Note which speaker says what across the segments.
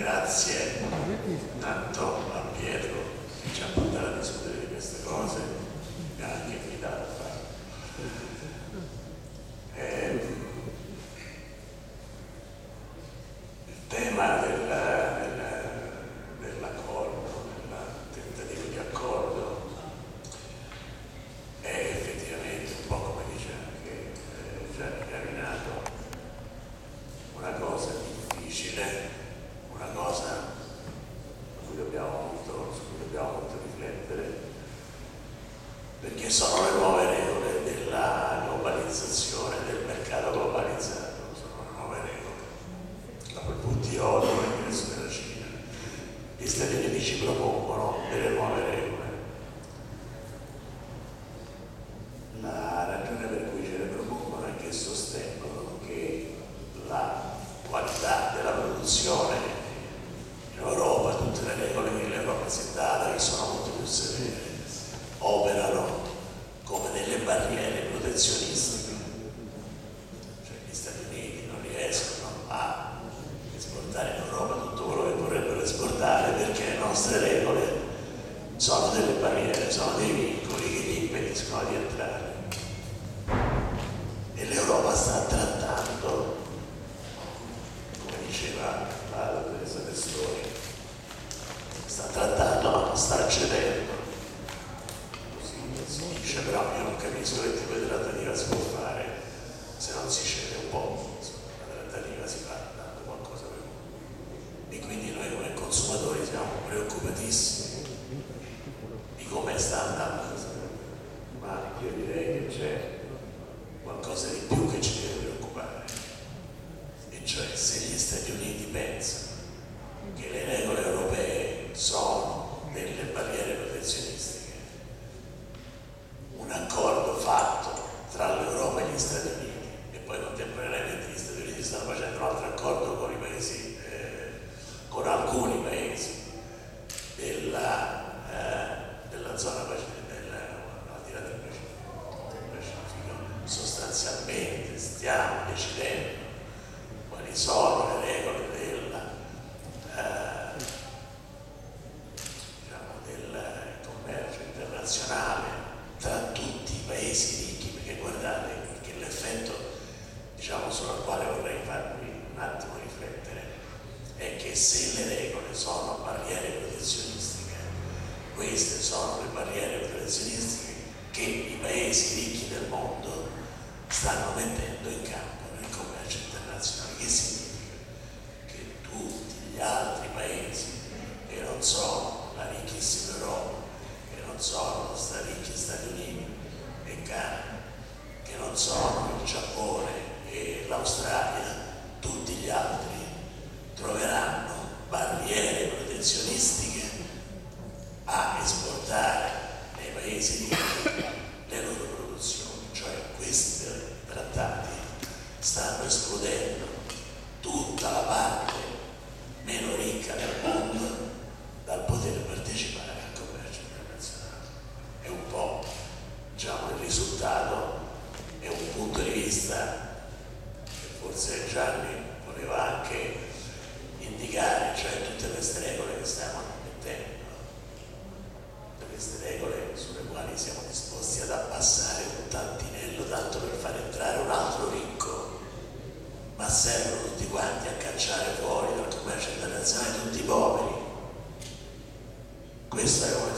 Speaker 1: Grazie. perché sono le nuove regole della globalizzazione, del mercato globalizzato, sono le nuove regole. Dopo il WTO, l'ingresso della Cina, gli Stati Uniti ci propongono delle nuove consumadores, é né? algo preocupadíssimo. E como é está, está mettendo in campo nel commercio internazionale, che significa che tutti gli altri paesi che non sono la ricchissima Europa, che non sono sta ricchi Stati Uniti e Canada, che non sono il Giappone e l'Australia, tutti gli altri troveranno barriere protezionistiche a esportare se Gianni voleva anche indicare, cioè tutte queste regole che stiamo mettendo, tutte queste regole sulle quali siamo disposti ad abbassare un tantinello tanto per far entrare un altro ricco, ma servono tutti quanti a cacciare fuori dal commercio internazionale tutti i poveri. Questo è come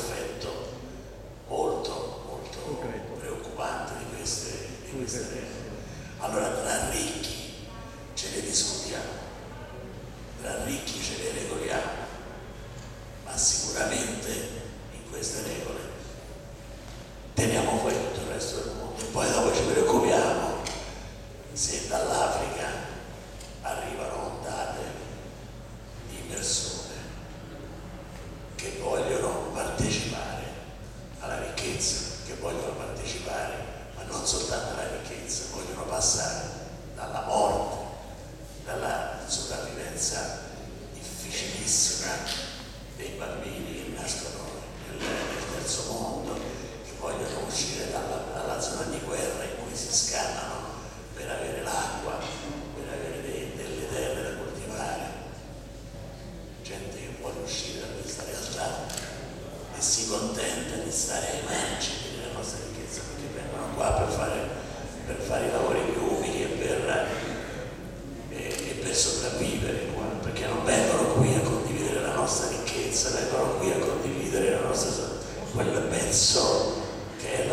Speaker 1: uscire dalla, dalla zona di guerra in cui si scannano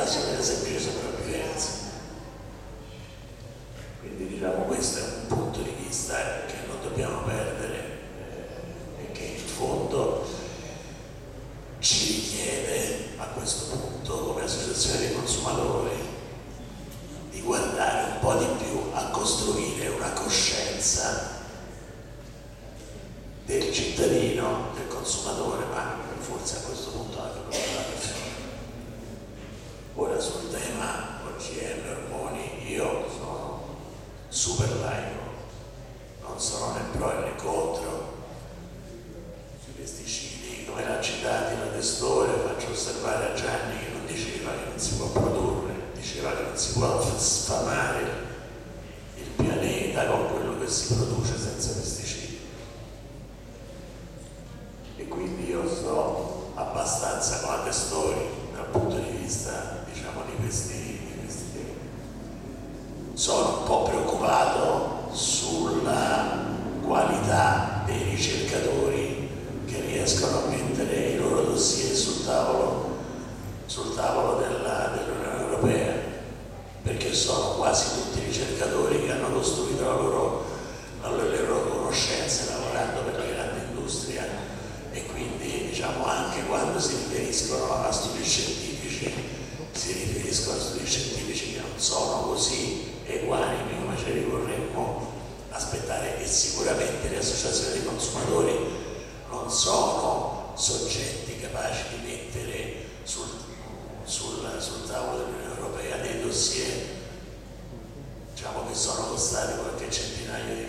Speaker 1: base della semplice sopravvivenza. Quindi diciamo questo è un punto di vista che non dobbiamo perdere eh, e che in fondo ci richiede a questo punto come associazione dei consumatori sono un po' preoccupato sulla qualità dei ricercatori che riescono a mettere i loro dossier sul tavolo, sul tavolo della, dell'Unione Europea, perché sono quasi tutti ricercatori che hanno costruito la loro, la, le loro conoscenze lavorando per la grande industria e quindi diciamo anche quando si riferiscono a studi scientifici si riferiscono a studi scientifici che non sono così equani, come ce li vorremmo aspettare e sicuramente le associazioni dei consumatori non sono soggetti capaci di mettere sul, sul, sul tavolo dell'Unione Europea dei dossier diciamo che sono costati qualche centinaio di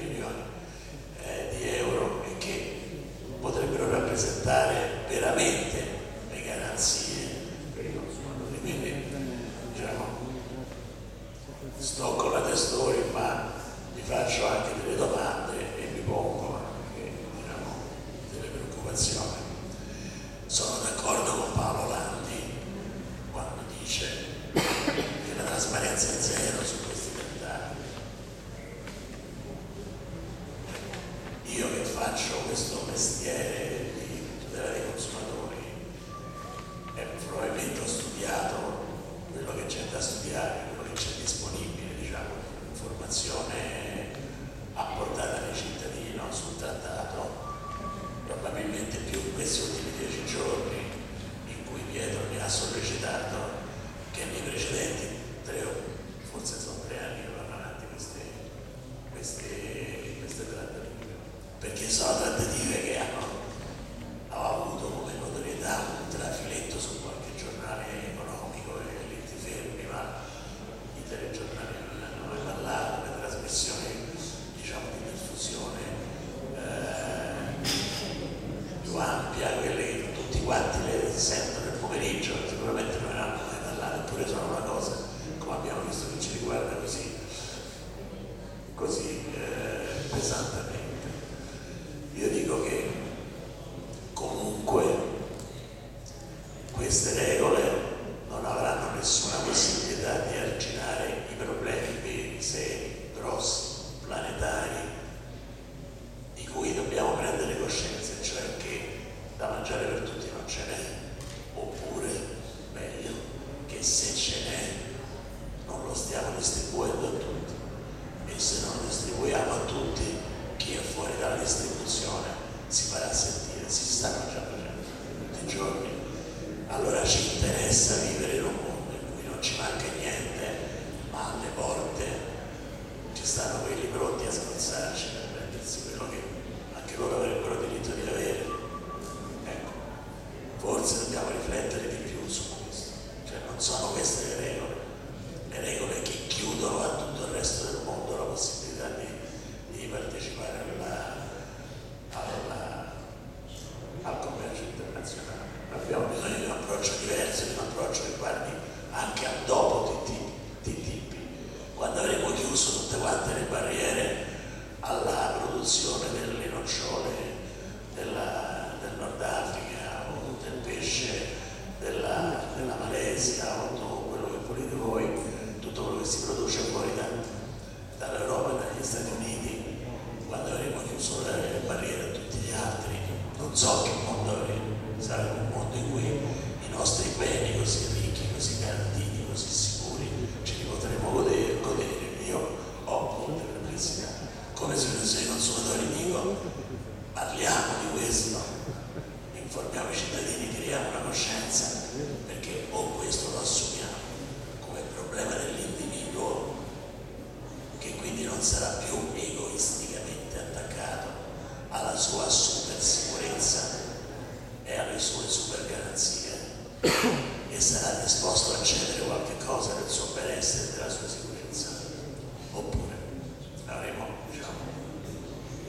Speaker 1: pesantemente. Io dico che comunque queste regole non avranno nessuna possibilità di arginare i problemi veri, seri, grossi, planetari, di cui dobbiamo prendere coscienza, cioè che da mangiare per tutti non ce n'è, oppure meglio che se non sarà più egoisticamente attaccato alla sua super sicurezza e alle sue super garanzie e sarà disposto a cedere qualche cosa del suo benessere e della sua sicurezza. Oppure avremo diciamo,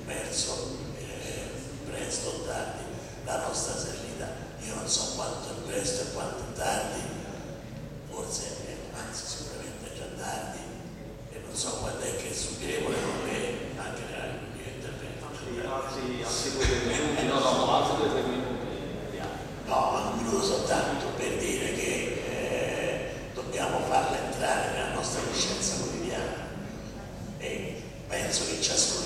Speaker 1: perso eh, presto o tardi la nostra serenità. Io non so quanto è presto e quanto è tardi, forse, anzi sicuramente è già tardi, non so quando è che subiremo le problemi anche nel mio intervento.
Speaker 2: Altri, altri due minuti, no, no, altri due tre minuti.
Speaker 1: No, ma un minuto soltanto per dire che eh, dobbiamo farla entrare nella nostra coscienza quotidiana e penso che ciascuno